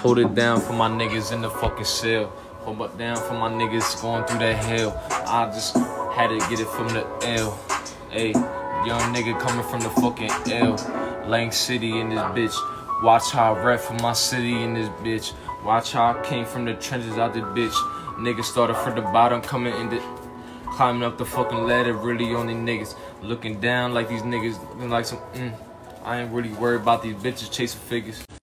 Hold it down for my niggas in the fucking cell. Hold it down for my niggas going through that hell. I just had to get it from the L. Hey, young nigga coming from the fucking L. Lang City in this bitch. Watch how I rap for my city in this bitch. Watch how I came from the trenches out the bitch. Niggas started from the bottom, coming in the climbing up the fucking ladder. Really on these niggas looking down like these niggas looking like some. Mm, I ain't really worried about these bitches chasing figures.